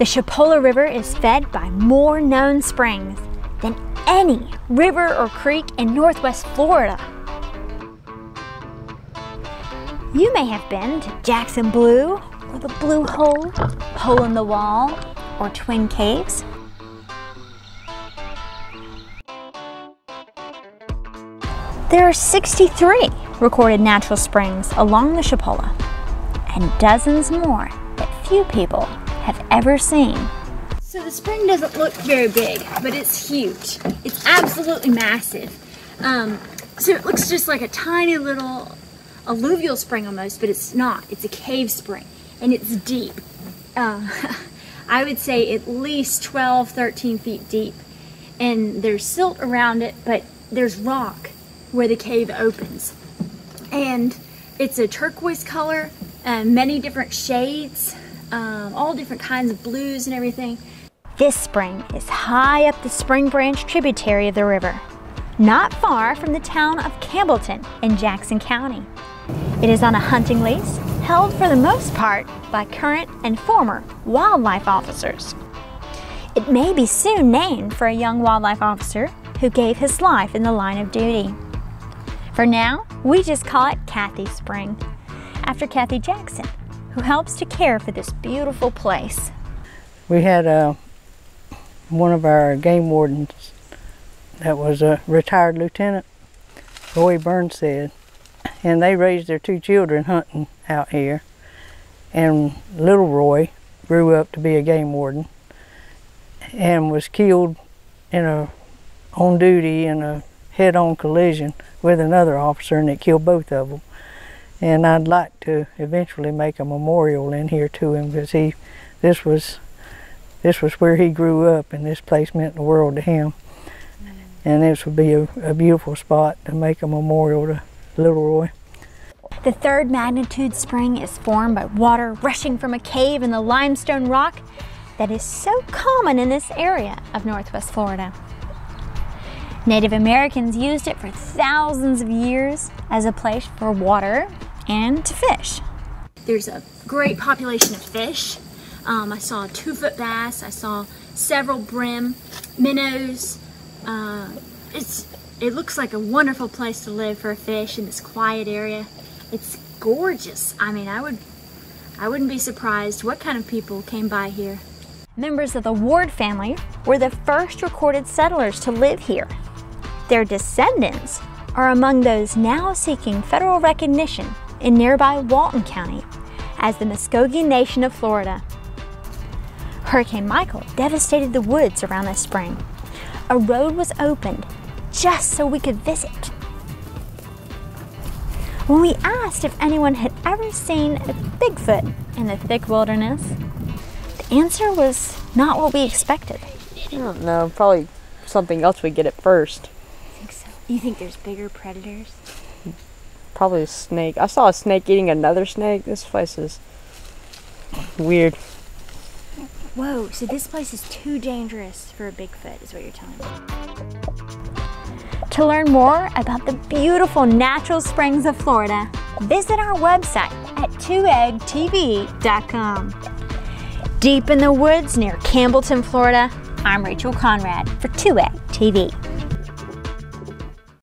The Chipola River is fed by more known springs than any river or creek in northwest Florida. You may have been to Jackson Blue, or the Blue Hole, Hole in the Wall, or Twin Caves. There are 63 recorded natural springs along the Chipola, and dozens more that few people have ever seen. So the spring doesn't look very big, but it's huge. It's absolutely massive. Um, so it looks just like a tiny little alluvial spring almost, but it's not. It's a cave spring, and it's deep. Uh, I would say at least 12, 13 feet deep. And there's silt around it, but there's rock where the cave opens. And it's a turquoise color, uh, many different shades, um, all different kinds of blues and everything. This spring is high up the Spring Branch tributary of the river, not far from the town of Campbellton in Jackson County. It is on a hunting lease, held for the most part by current and former wildlife officers. It may be soon named for a young wildlife officer who gave his life in the line of duty. For now, we just call it Kathy Spring, after Kathy Jackson, who helps to care for this beautiful place. We had uh, one of our game wardens that was a retired lieutenant, Roy Burnsted, and they raised their two children hunting out here. And little Roy grew up to be a game warden and was killed in a on duty in a head-on collision with another officer and it killed both of them. And I'd like to eventually make a memorial in here to him because he, this was, this was where he grew up and this place meant the world to him. And this would be a, a beautiful spot to make a memorial to little Roy. The third magnitude spring is formed by water rushing from a cave in the limestone rock that is so common in this area of northwest Florida. Native Americans used it for thousands of years as a place for water and to fish. There's a great population of fish. Um, I saw a two-foot bass. I saw several brim, minnows. Uh, it's it looks like a wonderful place to live for a fish in this quiet area. It's gorgeous. I mean, I would I wouldn't be surprised what kind of people came by here. Members of the Ward family were the first recorded settlers to live here. Their descendants are among those now seeking federal recognition in nearby Walton County as the Muskogee Nation of Florida. Hurricane Michael devastated the woods around this spring. A road was opened just so we could visit. When we asked if anyone had ever seen a Bigfoot in the thick wilderness, the answer was not what we expected. I don't know, probably something else we get at first. think so. You think there's bigger predators? Hmm. Probably a snake. I saw a snake eating another snake. This place is weird. Whoa, so this place is too dangerous for a Bigfoot, is what you're telling me. To learn more about the beautiful natural springs of Florida, visit our website at twoeggtv.com. Deep in the woods near Campbellton, Florida, I'm Rachel Conrad for 2 Egg TV.